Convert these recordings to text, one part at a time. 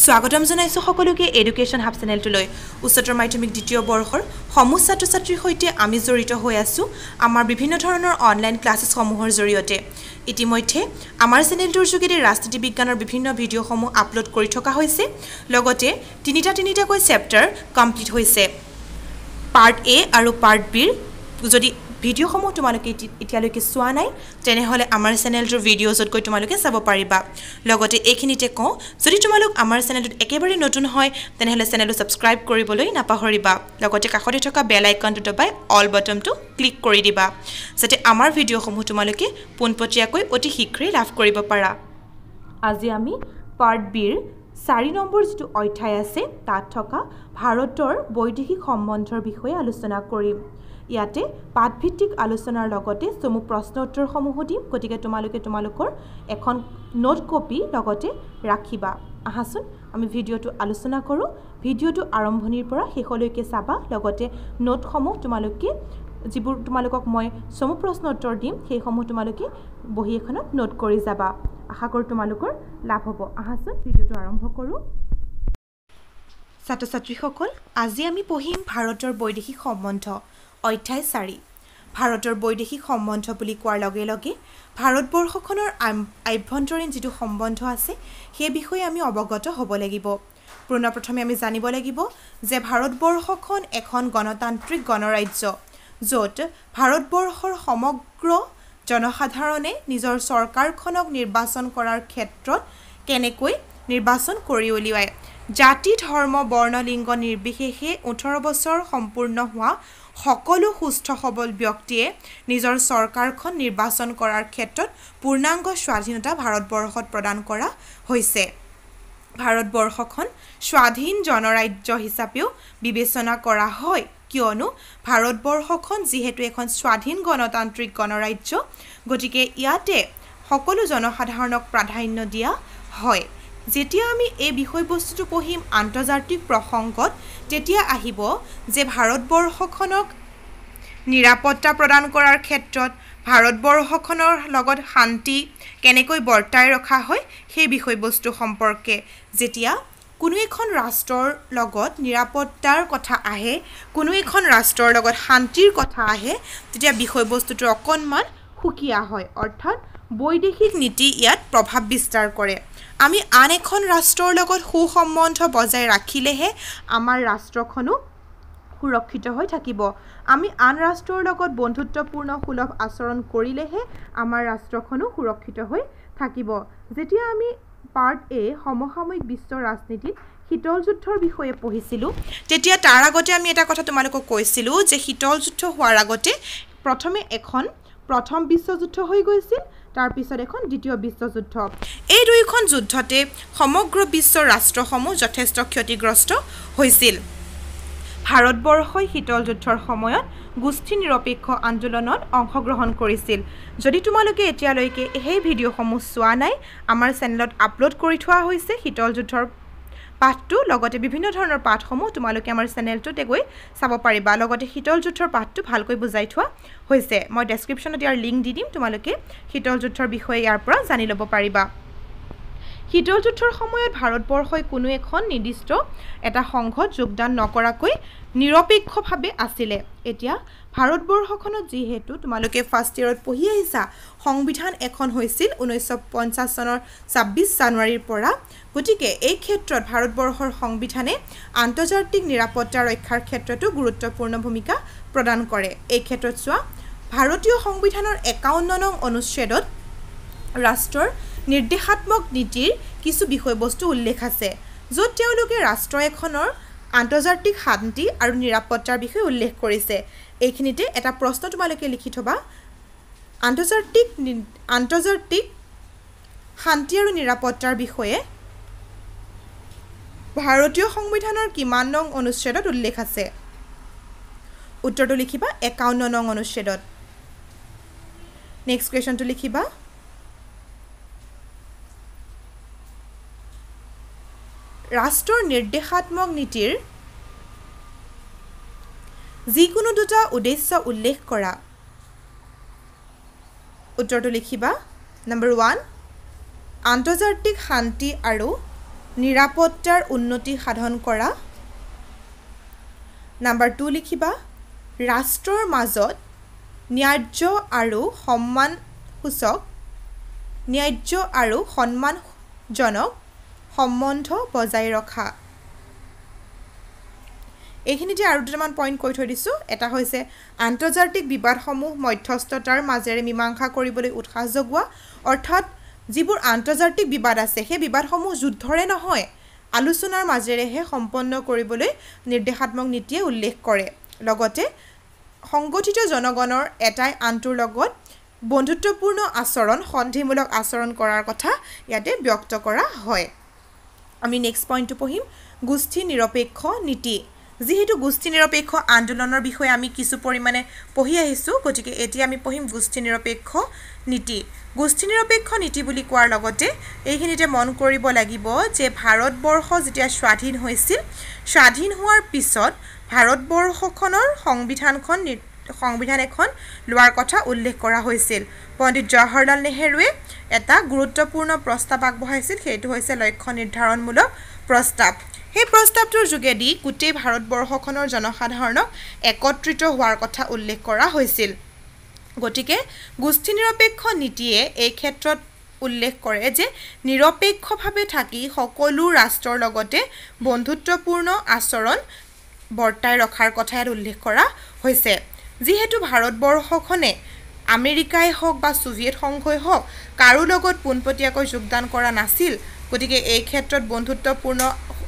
স্বাগতম জনাইছোঁ সকলোকে এডুকেশ্যন হাব চেনেলটোলৈ উচ্চতৰ মাধ্যমিক দ্বিতীয় বৰ্ষৰ সমূহ ছাত্ৰ ছাত্ৰীৰ সৈতে আমি জড়িত হৈ আছোঁ আমাৰ বিভিন্ন ধৰণৰ অনলাইন ক্লাছেছসমূহৰ জৰিয়তে। ইতিমধ্যে আমাৰ চেনেলটোৰ যোগেদি ৰাজনীতি বিজ্ঞানৰ বিভিন্ন ভিডিঅ'সমূহ আপলোড কৰি থকা হৈছে। লগতে তিনিটা তিনিটাকৈ চেপ্টাৰ কমপ্লিট হৈছে। পাৰ্ট এ আৰু পাৰ্ট বিৰ যদি ভিডিঅ'সমূহ তোমালোকে এতি- এতিয়ালৈকে চোৱা নাই তেনেহ'লে আমাৰ চেনেলটোৰ ভিডিঅ'জত গৈ তোমালোকে চাব পাৰিবা। লগতে এইখিনিতে কওঁ যদি তোমালোক আমাৰ চেনেলটোত একেবাৰে নতুন হয় তেনেহ'লে চেনেলটো ছাবস্ক্ৰাইব কৰিবলৈ নাপাহৰিবা। লগতে কাষতে থকা বেল আইকনটো দবাই অল বটনটো ক্লিক কৰি দিবা যাতে আমাৰ ভিডিঅ'সমূহ তোমালোকে পোনপটীয়াকৈ অতি শীঘ্ৰেই লাভ কৰিব পাৰা। আজি আমি পাৰ্ট বিৰ চাৰি নম্বৰ যিটো অধ্যায় আছে তাত থকা ভাৰতৰ বৈদেশিক সম্বন্ধৰ বিষয়ে আলোচনা কৰিম। ইয়াতে পাঠভিত্তিক আলোচনাৰ লগতে চমু প্ৰশ্ন উত্তৰসমূহো দিম। গতিকে তোমালোকে তোমালোকৰ এখন নোট কপি লগতে ৰাখিবা। আহাচোন আমি ভিডিঅ'টো আলোচনা কৰোঁ। ভিডিঅ'টো আৰম্ভণিৰ পৰা শেষলৈকে চাবা। লগতে নোটসমূহ তোমালোকে যিবোৰ তোমালোকক মই চমু প্ৰশ্ন উত্তৰ দিম সেইসমূহ তোমালোকে বহী এখনত নোট কৰি যাবা। আশা কৰোঁ তোমালোকৰ লাভ হ'ব। আহাচোন ভিডিঅ'টো আৰম্ভ কৰোঁ। ছাত্ৰ ছাত্ৰীসকল আজি আমি পঢ়িম ভাৰতৰ বৈদেশিক সম্বন্ধ। অধ্যায় চাৰি। ভাৰতৰ বৈদেশিক সম্বন্ধ বুলি কোৱাৰ লগে লগে ভাৰতবৰ্ষখনৰ আভ্যন্তৰীণ যিটো সম্বন্ধ আছে সেই বিষয়ে আমি অৱগত হ'ব লাগিব। পোনপ্ৰথমে আমি জানিব লাগিব যে ভাৰতবৰ্ষখন এখন গণতান্ত্ৰিক গণৰাজ্য য'ত ভাৰতবৰ্ষৰ সমগ্ৰ জনসাধাৰণে নিজৰ চৰকাৰখনক নিৰ্বাচন কৰাৰ ক্ষেত্ৰত কেনেকৈ নিৰ্বাচন কৰি উলিয়ায় জাতি ধৰ্ম বৰ্ণ লিংগ নিৰ্বিশেষে ওঠৰ বছৰ সম্পূৰ্ণ হোৱা সকলো সুস্থ সবল ব্যক্তিয়ে নিজৰ চৰকাৰখন নিৰ্বাচন কৰাৰ ক্ষেত্ৰত পূৰ্ণাংগ স্বাধীনতা ভাৰতবৰ্ষত প্ৰদান কৰা হৈছে। ভাৰতবৰ্ষখন স্বাধীন জনৰাজ্য হিচাপেও বিবেচনা কৰা হয় কিয়নো ভাৰতবৰ্ষখন যিহেতু এখন স্বাধীন গণতান্ত্ৰিক গণৰাজ্য গতিকে ইয়াতে সকলো জনসাধাৰণক প্ৰাধান্য দিয়া হয়। যেতিয়া আমি এই বিষয়বস্তুটো পঢ়িম আন্তৰ্জাতিক প্ৰসংগত তেতিয়া আহিব যে ভাৰতবৰ্ষখনক নিৰাপত্তা প্ৰদান কৰাৰ ক্ষেত্ৰত ভাৰতবৰ্ষখনৰ লগত শান্তি কেনেকৈ বৰ্তাই ৰখা হয় সেই বিষয়বস্তু সম্পৰ্কে। যেতিয়া কোনো এখন ৰাষ্ট্ৰৰ লগত নিৰাপত্তাৰ কথা আহে কোনো এখন ৰাষ্ট্ৰৰ লগত শান্তিৰ কথা আহে তেতিয়া বিষয়বস্তুটো অকণমান সুকীয়া হয়। অৰ্থাৎ বৈদেশিক নীতি ইয়াত প্ৰভাৱ বিস্তাৰ কৰে। আমি আন এখন ৰাষ্ট্ৰৰ লগত সুসম্বন্ধ বজাই ৰাখিলেহে আমাৰ ৰাষ্ট্ৰখনো সুৰক্ষিত হৈ থাকিব। আমি আন ৰাষ্ট্ৰৰ লগত বন্ধুত্বপূৰ্ণ সুলভ আচৰণ কৰিলেহে আমাৰ ৰাষ্ট্ৰখনো সুৰক্ষিত হৈ থাকিব। যেতিয়া আমি পাৰ্ট এ সমসাময়িক বিশ্ব ৰাজনীতিত শীতল যুদ্ধৰ বিষয়ে পঢ়িছিলোঁ তেতিয়া তাৰ আগতে আমি এটা কথা তোমালোকক কৈছিলোঁ যে শীতল যুদ্ধ হোৱাৰ আগতে প্ৰথমে এখন প্ৰথম বিশ্বযুদ্ধ হৈ গৈছিল। তাৰপিছত এখন দ্বিতীয় বিশ্বযুদ্ধ। এই দুয়োখন যুদ্ধতে সমগ্ৰ বিশ্বৰ ৰাষ্ট্ৰসমূহ যথেষ্ট ক্ষতিগ্ৰস্ত হৈছিল। ভাৰতবৰ্ষই শীতল যুদ্ধৰ সময়ত গোষ্ঠী নিৰপেক্ষ আন্দোলনত অংশগ্ৰহণ কৰিছিল। যদি তোমালোকে এতিয়ালৈকে সেই ভিডিঅ'সমূহ চোৱা নাই আমাৰ চেনেলত আপলোড কৰি থোৱা হৈছে শীতল যুদ্ধৰ পাঠটো লগতে বিভিন্ন ধৰণৰ পাঠসমূহ তোমালোকে আমাৰ চেনেলটোতে গৈ চাব পাৰিবা। লগতে শীতল যুদ্ধৰ পাঠটো ভালকৈ বুজাই থোৱা হৈছে। মই ডেছক্ৰিপশ্যনত ইয়াৰ লিংক দি দিম তোমালোকে শীতল যুদ্ধৰ বিষয়ে ইয়াৰ পৰা জানি ল'ব পাৰিবা। শীতল যুদ্ধৰ সময়ত ভাৰতবৰ্ষই কোনো এখন নিৰ্দিষ্ট এটা সংঘত যোগদান নকৰাকৈ নিৰপেক্ষভাৱে আছিলে। এতিয়া ভাৰতবৰ্ষখনত যিহেতু তোমালোকে ফাৰ্ষ্ট ইয়েৰত পঢ়ি আহিছা সংবিধান এখন হৈছিল ঊনৈছশ পঞ্চাছ চনৰ ছাব্বিছ জানুৱাৰীৰ পৰা। গতিকে এই ক্ষেত্ৰত ভাৰতবৰ্ষৰ সংবিধানে আন্তৰ্জাতিক নিৰাপত্তা ৰক্ষাৰ ক্ষেত্ৰতো গুৰুত্বপূৰ্ণ ভূমিকা প্ৰদান কৰে। এই ক্ষেত্ৰত চোৱা ভাৰতীয় সংবিধানৰ একাৱন্ন নং অনুচ্ছেদত ৰাষ্ট্ৰৰ নিৰ্দেশাত্মক নীতিৰ কিছু বিষয়বস্তু উল্লেখ আছে য'ত তেওঁলোকে ৰাষ্ট্ৰ এখনৰ আন্তৰ্জাতিক শান্তি আৰু নিৰাপত্তাৰ বিষয়ে উল্লেখ কৰিছে। এইখিনিতে এটা প্ৰশ্ন তোমালোকে লিখি থ'বা। আন্তৰ্জাতিক আন্তৰ্জাতিক শান্তি আৰু নিৰাপত্তাৰ বিষয়ে ভাৰতীয় সংবিধানৰ কিমান নং অনুচ্ছেদত উল্লেখ আছে? উত্তৰটো লিখিবা একাৱন্ন নং অনুচ্ছেদত। নেক্সট কুৱেশ্যনটো লিখিবা। ৰাষ্ট্ৰৰ নিৰ্দেশাত্মক নীতিৰ যিকোনো দুটা উদ্দেশ্য উল্লেখ কৰা। উত্তৰটো লিখিবা। নম্বৰ ওৱান আন্তৰ্জাতিক শান্তি আৰু নিৰাপত্তাৰ উন্নতি সাধন কৰা। নাম্বাৰ টু লিখিবা ৰাষ্ট্ৰৰ মাজত ন্যায্য আৰু সন্মানসূচক ন্যায্য আৰু সন্মানজনক সম্বন্ধ বজাই ৰখা। এইখিনিতে আৰু দুটামান পইণ্ট কৈ থৈ দিছোঁ এটা হৈছে আন্তৰ্জাতিক বিবাদসমূহ মধ্যস্থতাৰ মাজেৰে মীমাংসা কৰিবলৈ উৎসাহ যোগোৱা অৰ্থাৎ যিবোৰ আন্তৰ্জাতিক বিবাদ আছে সেই বিবাদসমূহ যুদ্ধৰে নহয় আলোচনাৰ মাজেৰেহে সম্পন্ন কৰিবলৈ নিৰ্দেশাত্মক নীতিয়ে উল্লেখ কৰে। লগতে সংগঠিত জনগণৰ এটাই আনটোৰ লগত বন্ধুত্বপূৰ্ণ আচৰণ সন্ধিমূলক আচৰণ কৰাৰ কথা ইয়াতে ব্যক্ত কৰা হয়। আমি নেক্সট পইণ্টটো পঢ়িম গোষ্ঠী নিৰপেক্ষ নীতি। যিহেতু গোষ্ঠী নিৰপেক্ষ আন্দোলনৰ বিষয়ে আমি কিছু পৰিমাণে পঢ়ি আহিছোঁ গতিকে এতিয়া আমি পঢ়িম গোষ্ঠী নিৰপেক্ষ নীতি। গোষ্ঠী নিৰপেক্ষ নীতি বুলি কোৱাৰ লগতে এইখিনিতে মন কৰিব লাগিব যে ভাৰতবৰ্ষ যেতিয়া স্বাধীন হৈছিল স্বাধীন হোৱাৰ পিছত ভাৰতবৰ্ষখনৰ সংবিধানখন সংবিধান এখন লোৱাৰ কথা উল্লেখ কৰা হৈছিল। পণ্ডিত জৱাহৰলাল নেহেৰুৱে এটা গুৰুত্বপূৰ্ণ প্ৰস্তাৱ আগবঢ়াইছিল সেইটো হৈছে লক্ষ্য নিৰ্ধাৰণমূলক প্ৰস্তাৱ। সেই প্ৰস্তাৱটোৰ যোগেদি গোটেই ভাৰতবৰ্ষখনৰ জনসাধাৰণক একত্ৰিত হোৱাৰ কথা উল্লেখ কৰা হৈছিল। গতিকে গোষ্ঠী নিৰপেক্ষ নীতিয়ে এই ক্ষেত্ৰত উল্লেখ কৰে যে নিৰপেক্ষভাৱে থাকি সকলো ৰাষ্ট্ৰৰ লগতে বন্ধুত্বপূৰ্ণ আচৰণ বৰ্তাই ৰখাৰ কথা ইয়াত উল্লেখ কৰা হৈছে। যিহেতু ভাৰতবৰ্ষখনে আমেৰিকাই হওক বা ছোভিয়েট সংঘই হওক কাৰো লগত পোনপটীয়াকৈ যোগদান কৰা নাছিল গতিকে এই ক্ষেত্ৰত বন্ধুত্বপূৰ্ণ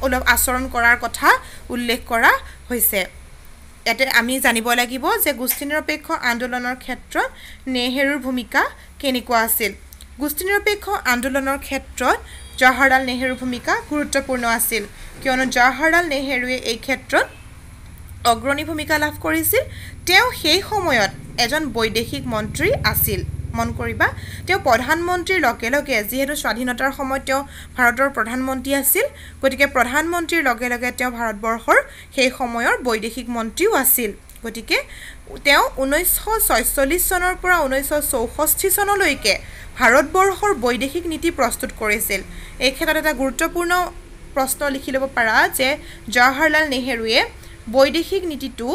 অলপ আচৰণ কৰাৰ কথা উল্লেখ কৰা হৈছে। ইয়াতে আমি জানিব লাগিব যে গোষ্ঠী নিৰপেক্ষ আন্দোলনৰ ক্ষেত্ৰত নেহেৰুৰ ভূমিকা কেনেকুৱা আছিল। গোষ্ঠী নিৰপেক্ষ আন্দোলনৰ ক্ষেত্ৰত জৱাহৰলাল নেহেৰুৰ ভূমিকা গুৰুত্বপূৰ্ণ আছিল কিয়নো জৱাহৰলাল নেহেৰুৱে এই ক্ষেত্ৰত অগ্ৰণী ভূমিকা লাভ কৰিছিল। তেওঁ সেই সময়ত এজন বৈদেশিক মন্ত্ৰী আছিল। মন কৰিবা তেওঁ প্ৰধানমন্ত্ৰীৰ লগে লগে যিহেতু স্বাধীনতাৰ সময়ত তেওঁ ভাৰতৰ প্ৰধানমন্ত্ৰী আছিল গতিকে প্ৰধানমন্ত্ৰীৰ লগে লগে তেওঁ ভাৰতবৰ্ষৰ সেই সময়ৰ বৈদেশিক মন্ত্ৰীও আছিল। গতিকে তেওঁ ঊনৈছশ ছয়চল্লিছ চনৰ পৰা ঊনৈছশ চৌষষ্ঠি চনলৈকে ভাৰতবৰ্ষৰ বৈদেশিক নীতি প্ৰস্তুত কৰিছিল। এই ক্ষেত্ৰত এটা গুৰুত্বপূৰ্ণ প্ৰশ্ন লিখি ল'ব পাৰা যে জৱাহৰলাল নেহেৰুৱে বৈদেশিক নীতিটো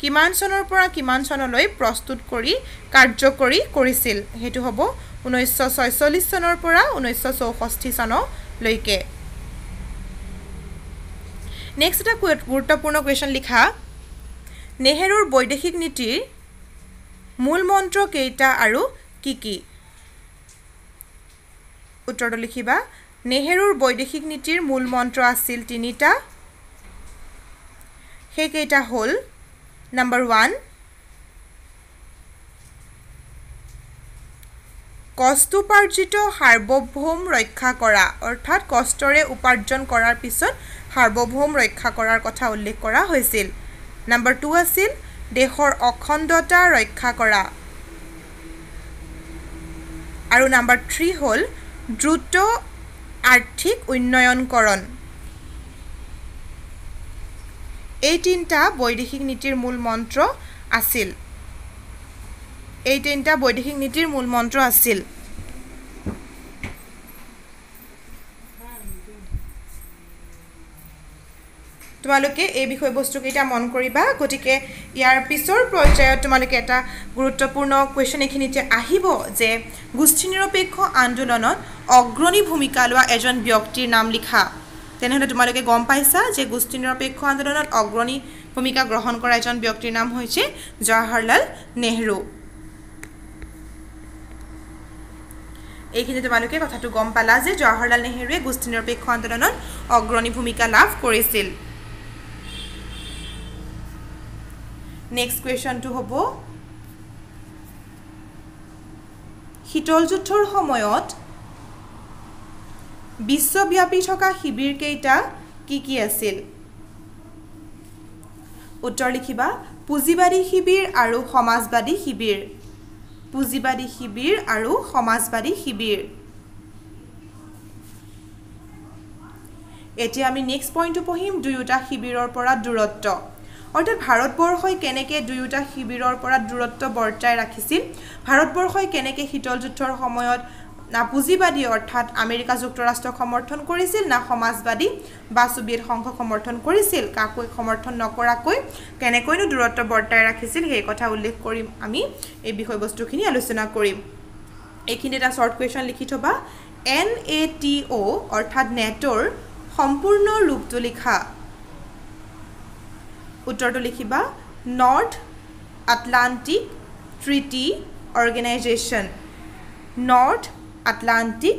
কিমান চনৰ পৰা কিমান চনলৈ প্ৰস্তুত কৰি কাৰ্যকৰী কৰিছিল? সেইটো হ'ব ঊনৈছশ ছয়চল্লিছ চনৰ পৰা ঊনৈছশ চৌষষ্ঠি চনলৈকে। নেক্সট এটা গুৰুত্বপূৰ্ণ কুৱেশ্যন লিখা নেহেৰুৰ বৈদেশিক নীতিৰ মূল মন্ত্ৰ কেইটা আৰু কি কি? উত্তৰটো লিখিবা। নেহেৰুৰ বৈদেশিক নীতিৰ মূল মন্ত্ৰ আছিল তিনিটা। সেইকেইটা হ'ল নাম্বাৰ ওৱান কষ্টোপাৰ্জিত সাৰ্বভৌম ৰক্ষা কৰা অৰ্থাৎ কষ্টৰে উপাৰ্জন কৰাৰ পিছত সাৰ্বভৌম ৰক্ষা কৰাৰ কথা উল্লেখ কৰা হৈছিল। নাম্বাৰ টু আছিল দেশৰ অখণ্ডতা ৰক্ষা কৰা। আৰু নাম্বাৰ থ্ৰী হ'ল দ্ৰুত আৰ্থিক উন্নয়নকৰণ। এই তিনিটা বৈদেশিক নীতিৰ মূল মন্ত্ৰ আছিল। এই তিনিটা বৈদেশিক নীতিৰ মূল মন্ত্ৰ আছিল। তোমালোকে এই বিষয়বস্তুকেইটা মন কৰিবা গতিকে ইয়াৰ পিছৰ পৰ্যায়ত তোমালোকে এটা গুৰুত্বপূৰ্ণ কুৱেশ্যন এইখিনিতে আহিব যে গোষ্ঠী নিৰপেক্ষ আন্দোলনত অগ্ৰণী ভূমিকা লোৱা এজন ব্যক্তিৰ নাম লিখা। তেনেহ'লে তোমালোকে গম পাইছা যে গোষ্ঠী নিৰপেক্ষ আন্দোলনত অগ্ৰণী ভূমিকা গ্ৰহণ কৰা এজন ব্যক্তিৰ নাম হৈছে জৱাহৰলাল নেহৰু। এইখিনি তোমালোকে কথাটো গম পালা যে জৱাহৰলাল নেহৰুৱে গোষ্ঠী নিৰপেক্ষ আন্দোলনত অগ্ৰণী ভূমিকা লাভ কৰিছিল। নেক্সট কুৱেশ্যনটো হ'ব। শীতল যুদ্ধৰ সময়ত বিশ্বব্যাপী থকা শিবিৰকেইটা কি কি আছিল? উত্তৰ লিখিবা পুঁজিবাদী শিবিৰ আৰু সমাজবাদী শিবিৰ। পুঁজিবাদী শিবিৰ আৰু সমাজবাদী শিবিৰ। এতিয়া আমি নেক্সট পইণ্টটো পঢ়িম দুয়োটা শিবিৰৰ পৰা দূৰত্ব। অৰ্থাৎ ভাৰতবৰ্ষই কেনেকৈ দুয়োটা শিবিৰৰ পৰা দূৰত্ব বৰ্তাই ৰাখিছিল? ভাৰতবৰ্ষই কেনেকৈ শীতল যুদ্ধৰ সময়ত না পুঁজিবাদী অৰ্থাৎ আমেৰিকা যুক্তৰাষ্ট্ৰক সমৰ্থন কৰিছিল না সমাজবাদী বা ছোভিয়েট সংঘক সমৰ্থন কৰিছিল কাকৈ সমৰ্থন নকৰাকৈ কেনেকৈনো দূৰত্ব বৰ্তাই ৰাখিছিল সেই কথা উল্লেখ কৰিম আমি। এই বিষয়বস্তুখিনি আলোচনা কৰিম। এইখিনি এটা শ্বৰ্ট কুৱেশ্যন লিখি থবা। এন এ টি অ' অৰ্থাৎ নেটৰ সম্পূৰ্ণ ৰূপটো লিখা। উত্তৰটো লিখিবা। North Atlantic Treaty Organisation. North Atlantic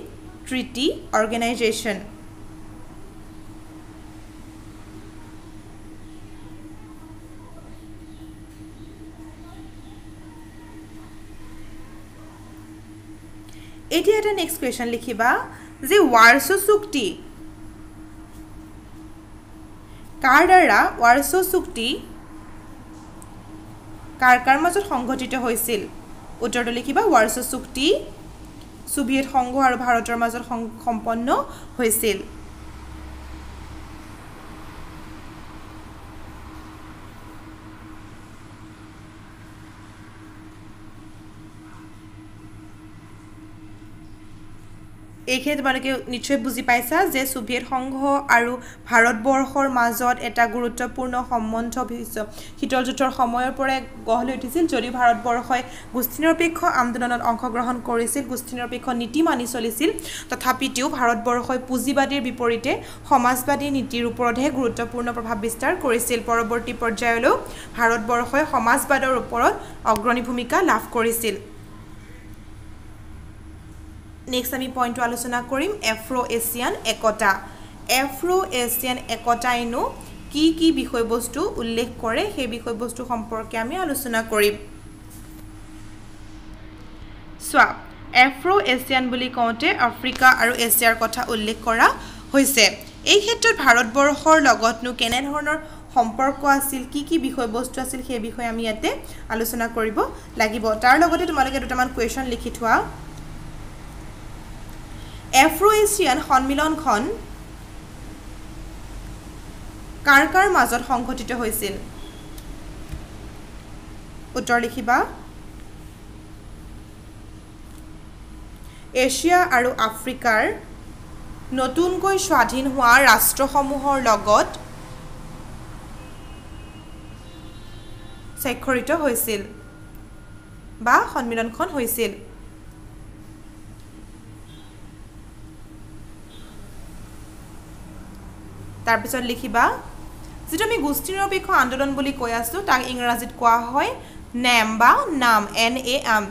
Treaty Organisation এতিয়া এটা নেক্সট কুৱেশ্যন লিখিবা যে ৱাৰছ চুক্তি কাৰ দ্বাৰা ৱাৰছ চুক্তি কাৰ কাৰ মাজত সংঘটিত হৈছিল? উত্তৰটো লিখিবা ৱাৰছ চুক্তি ছোভিয়েট সংঘ আৰু ভাৰতৰ মাজত সম্পন্ন হৈছিল। এইখিনি তোমালোকে নিশ্চয় বুজি পাইছা যে ছোভিয়েট সংঘ আৰু ভাৰতবৰ্ষৰ মাজত এটা গুৰুত্বপূৰ্ণ সম্বন্ধ শীতল যুদ্ধৰ সময়ৰ পৰাই গঢ় লৈ উঠিছিল যদিও ভাৰতবৰ্ষই গোষ্ঠী নিৰপেক্ষ আন্দোলনত অংশগ্ৰহণ কৰিছিল গোষ্ঠী নিৰপেক্ষ নীতি মানি চলিছিল তথাপিতো ভাৰতবৰ্ষই পুঁজিবাদীৰ বিপৰীতে সমাজবাদী নীতিৰ ওপৰতহে গুৰুত্বপূৰ্ণ প্ৰভাৱ বিস্তাৰ কৰিছিল। পৰৱৰ্তী পৰ্যায়লৈও ভাৰতবৰ্ষই সমাজবাদৰ ওপৰত অগ্ৰণী ভূমিকা লাভ কৰিছিল। নেক্সট আমি পইণ্টটো আলোচনা কৰিম এফ্ৰ' এছিয়ান একতা। এফ্ৰ' এছিয়ান একতাইনো কি কি বিষয়বস্তু উল্লেখ কৰে সেই বিষয়বস্তু সম্পৰ্কে আমি আলোচনা কৰিম। চোৱা এফ্ৰ' এছিয়ান বুলি কওঁতে আফ্ৰিকা আৰু এছিয়াৰ কথা উল্লেখ কৰা হৈছে। এই ক্ষেত্ৰত ভাৰতবৰ্ষৰ লগতনো কেনেধৰণৰ সম্পৰ্ক আছিল কি কি বিষয়বস্তু আছিল সেই বিষয়ে আমি ইয়াতে আলোচনা কৰিব লাগিব। তাৰ লগতে তোমালোকে দুটামান কুৱেশ্যন লিখি থোৱা। এফ্ৰ' এছিয়ান সন্মিলনখন কাৰ কাৰ মাজত সংঘটিত হৈছিল? উত্তৰ লিখিবা। এছিয়া আৰু আফ্ৰিকাৰ নতুনকৈ স্বাধীন হোৱা ৰাষ্ট্ৰসমূহৰ লগত স্বাক্ষৰিত হৈছিল বা সন্মিলনখন হৈছিল। তাৰপিছত লিখিবা যিটো আমি গোষ্ঠী নিৰপেক্ষ আন্দোলন বুলি কৈ আছোঁ তাক ইংৰাজীত কোৱা হয় নেম বা নাম N A M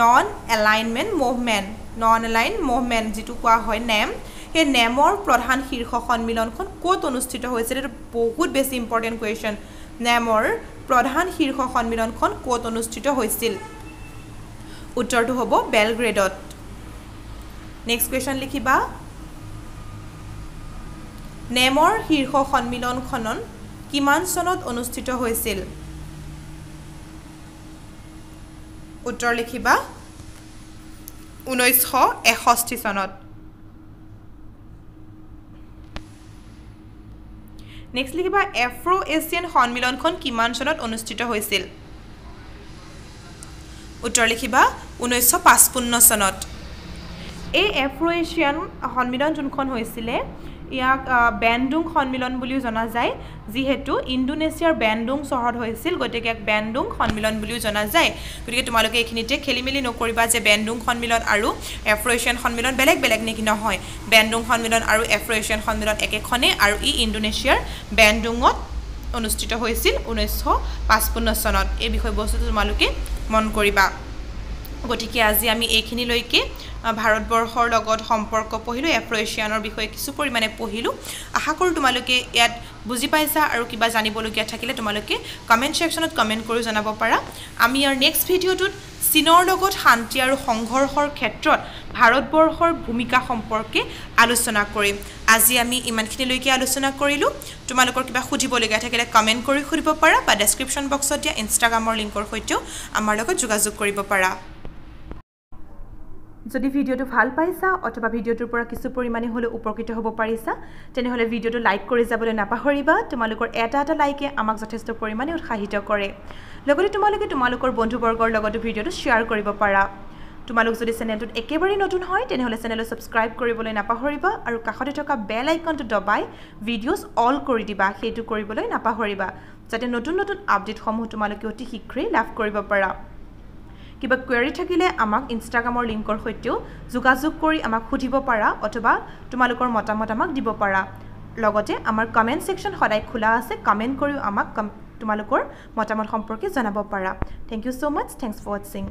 non alignment movement non align movement যিটো কোৱা হয় নেম সেই নেমৰ প্ৰধান শীৰ্ষ সন্মিলনখন ক'ত অনুষ্ঠিত হৈছিল এইটো বহুত বেছি ইম্পৰ্টেণ্ট কুৱেশ্যন নেমৰ প্ৰধান শীৰ্ষ সন্মিলনখন ক'ত অনুষ্ঠিত হৈছিল? উত্তৰটো হ'ব বেলগ্ৰেডত। নেক্সট কুৱেশ্যন লিখিবা নেমৰ শীৰ্ষ সন্মিলনখনত কিমান চনত অনুষ্ঠিত হৈছিল? উত্তৰ লিখিবা। ঊনৈছশ এষষ্ঠি চনত। নেক্সট লিখিবা এফ্ৰ' এছিয়ান সন্মিলনখন কিমান চনত অনুষ্ঠিত হৈছিল? উত্তৰ লিখিবা ঊনৈছশ পাঁচপন্ন চনত। এই এফ্ৰ' এছিয়ান সন্মিলন যোনখন হৈছিলে ইয়াক বেণ্ডুং সন্মিলন বুলিও জনা যায় যিহেতু ইণ্ডোনেছিয়াৰ বেণ্ডুং চহৰত হৈছিল গতিকে ইয়াক বেণ্ডুং সন্মিলন বুলিও জনা যায়। গতিকে তোমালোকে এইখিনিতে খেলি মেলি নকৰিবা যে বেণ্ডুং সন্মিলন আৰু এফ্ৰ' এছিয়ান সন্মিলন বেলেগ বেলেগ নেকি নহয়। বেণ্ডুং সন্মিলন আৰু এফ্ৰ' এছিয়ান সন্মিলন একেখনেই আৰু ই ইণ্ডোনেছিয়াৰ বেণ্ডুঙত অনুষ্ঠিত হৈছিল ঊনৈছশ পাঁচপন্ন চনত। এই বিষয়বস্তুটো তোমালোকে মন কৰিবা। গতিকে আজি আমি এইখিনিলৈকে ভাৰতবৰ্ষৰ লগত সম্পৰ্ক পঢ়িলোঁ এফ্ৰ' এছিয়ানৰ বিষয়ে কিছু পৰিমাণে পঢ়িলোঁ। আশা কৰোঁ তোমালোকে ইয়াত বুজি পাইছা আৰু কিবা জানিবলগীয়া থাকিলে তোমালোকে কমেণ্ট ছেকশ্যনত কমেণ্ট কৰি জনাব পাৰা। আমি ইয়াৰ নেক্সট ভিডিঅ'টোত চীনৰ লগত শান্তি আৰু সংঘৰ্ষৰ ক্ষেত্ৰত ভাৰতবৰ্ষৰ ভূমিকা সম্পৰ্কে আলোচনা কৰিম। আজি আমি ইমানখিনিলৈকে আলোচনা কৰিলোঁ। তোমালোকৰ কিবা সুধিবলগীয়া থাকিলে কমেণ্ট কৰি সুধিব পাৰা বা ডেছক্ৰিপশ্যন বক্সত দিয়া ইনষ্টাগ্ৰামৰ লিংকৰ সৈতেও আমাৰ লগত যোগাযোগ কৰিব পাৰা। যদি ভিডিঅ'টো ভাল পাইছা অথবা ভিডিঅ'টোৰ পৰা কিছু পৰিমাণে হ'লেও উপকৃত হ'ব পাৰিছা তেনেহ'লে ভিডিঅ'টো লাইক কৰি যাবলৈ নাপাহৰিবা। তোমালোকৰ এটা এটা লাইকে আমাক যথেষ্ট পৰিমাণে উৎসাহিত কৰে। লগতে তোমালোকে তোমালোকৰ বন্ধুবৰ্গৰ লগতো ভিডিঅ'টো শ্বেয়াৰ কৰিব পাৰা। তোমালোক যদি চেনেলটোত একেবাৰেই নতুন হয় তেনেহ'লে চেনেলটো ছাবস্ক্ৰাইব কৰিবলৈ নাপাহৰিবা আৰু কাষতে থকা বেল আইকনটো দবাই ভিডিঅ'ছ অল কৰি দিবা সেইটো কৰিবলৈ নাপাহৰিবা। যাতে নতুন নতুন আপডেটসমূহ তোমালোকে অতি শীঘ্ৰেই লাভ কৰিব পাৰা। কিবা কুৱেৰি থাকিলে আমাক ইনষ্টাগ্ৰামৰ লিংকৰ সৈতেও যোগাযোগ কৰি আমাক সুধিব পাৰা অথবা তোমালোকৰ মতামত আমাক দিব পাৰা। লগতে আমাৰ কমেণ্ট ছেকশ্যন সদায় খোলা আছে কমেণ্ট কৰিও আমাক কম তোমালোকৰ মতামত সম্পৰ্কে জনাব পাৰা। Thank you so' much thanks for ৱাচিং